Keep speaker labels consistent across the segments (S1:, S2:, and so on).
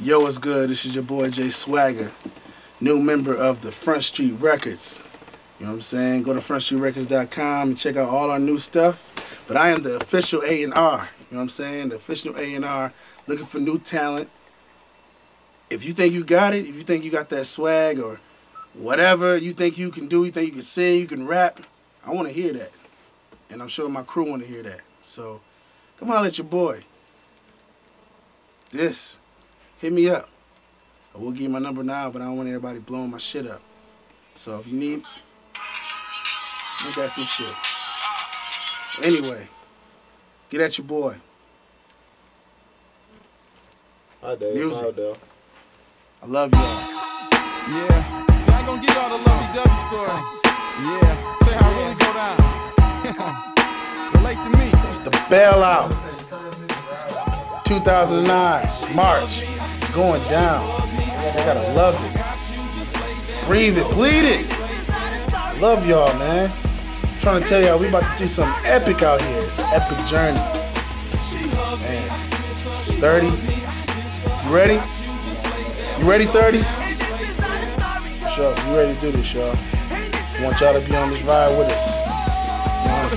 S1: Yo, what's good? This is your boy Jay Swagger, new member of the Front Street Records. You know what I'm saying? Go to frontstreetrecords.com and check out all our new stuff. But I am the official A&R. You know what I'm saying? The official A&R, looking for new talent. If you think you got it, if you think you got that swag or whatever you think you can do, you think you can sing, you can rap, I want to hear that. And I'm sure my crew want to hear that. So come on, let your boy. This, hit me up. I will give you my number now, but I don't want everybody blowing my shit up. So if you need, I got some shit. Anyway, get at your boy.
S2: Hi, Dave.
S1: Music.
S2: Hi, Dale.
S1: I love y'all.
S3: Yeah, see, I ain't gonna give y'all the lovey dovey story. Yeah, tell you how it really go down. Relate to me.
S1: It's the bailout. 2009, March. It's going down. I gotta love it. Breathe it, bleed it. Love y'all, man. I'm trying to tell y'all, we about to do something epic out here. It's an epic journey. Man. 30. You ready? You ready, 30? Sure, you ready to do this, y'all. Want y'all to be on this ride with us.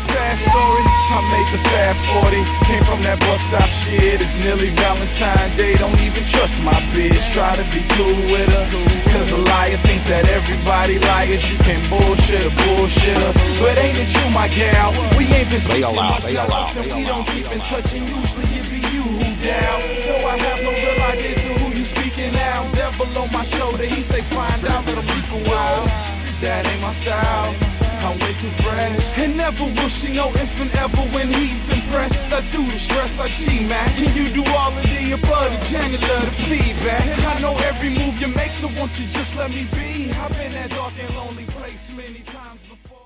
S3: Sad story. I made the fab 40. Came from that bus stop shit. It's nearly Valentine's Day. Don't even trust my bitch. Try to be cool with her. Cause a liar think that everybody liars. You can bullshit a bullshitter. But ain't it you, my gal? We ain't been speaking much
S4: they
S3: now,
S4: allow,
S3: We don't keep in touch and usually it be you who down. Though I have no real idea to who you speaking now. Devil on my shoulder. He say find out that I'm weak a while. That ain't my style. I'm way too fresh. And never will she know if and ever when he's impressed. I do the stress, I G man. Can you do all of the above? The janitor, the feedback. I know every move you make, so won't you just let me be? I've been that dark and lonely place many times before.